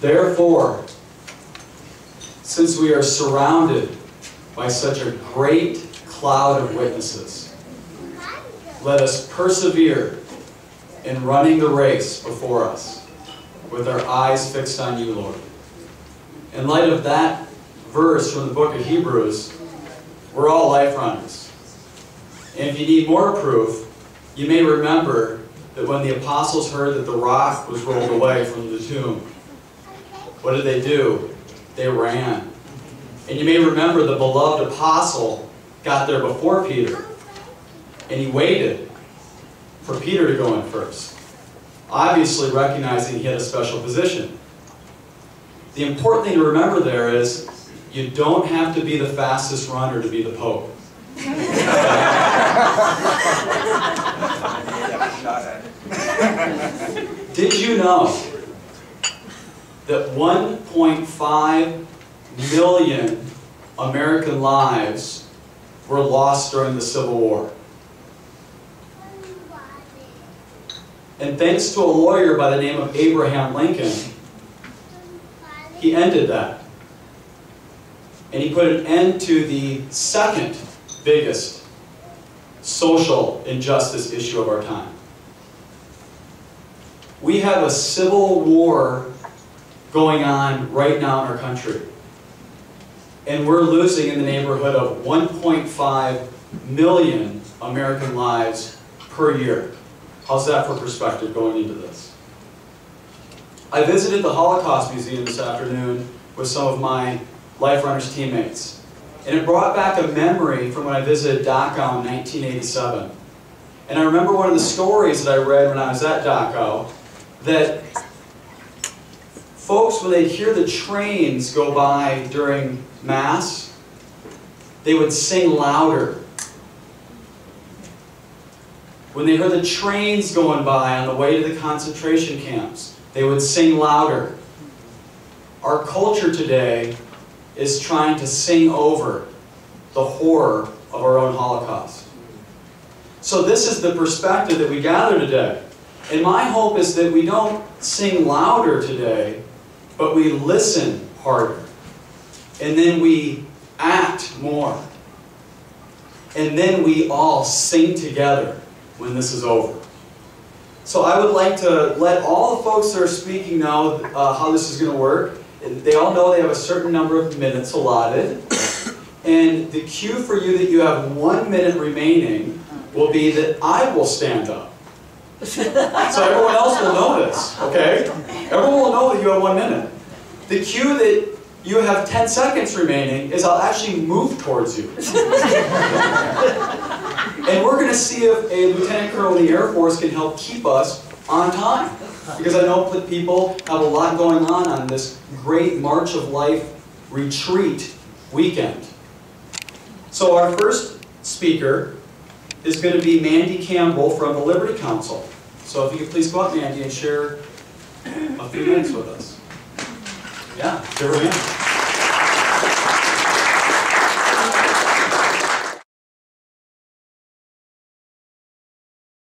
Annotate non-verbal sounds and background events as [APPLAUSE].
Therefore, since we are surrounded by such a great cloud of witnesses, let us persevere in running the race before us with our eyes fixed on you, Lord. In light of that verse from the book of Hebrews, we're all life runners. And if you need more proof, you may remember that when the apostles heard that the rock was rolled away from the tomb, what did they do? They ran. And you may remember the beloved apostle got there before Peter, and he waited for Peter to go in first, obviously recognizing he had a special position. The important thing to remember there is you don't have to be the fastest runner to be the Pope. [LAUGHS] Did you know that 1.5 million American lives were lost during the Civil War? And thanks to a lawyer by the name of Abraham Lincoln, he ended that. And he put an end to the second biggest social injustice issue of our time. We have a civil war going on right now in our country. And we're losing in the neighborhood of 1.5 million American lives per year. How's that for perspective going into this? I visited the Holocaust Museum this afternoon with some of my Life Runners teammates. And it brought back a memory from when I visited Dachau in 1987. And I remember one of the stories that I read when I was at Dachau that folks, when they'd hear the trains go by during Mass, they would sing louder. When they heard the trains going by on the way to the concentration camps, they would sing louder. Our culture today is trying to sing over the horror of our own Holocaust. So this is the perspective that we gather today. And my hope is that we don't sing louder today, but we listen harder. And then we act more. And then we all sing together when this is over. So I would like to let all the folks that are speaking know uh, how this is going to work. They all know they have a certain number of minutes allotted. And the cue for you that you have one minute remaining will be that I will stand up. So everyone else will know this, okay? Everyone will know that you have one minute. The cue that you have 10 seconds remaining is I'll actually move towards you. [LAUGHS] and we're going to see if a lieutenant colonel in the Air Force can help keep us on time. Because I know that people have a lot going on on this great March of Life retreat weekend. So our first speaker is going to be Mandy Campbell from the Liberty Counsel. So if you could please go up, Mandy, and share a few minutes with us. Yeah, go.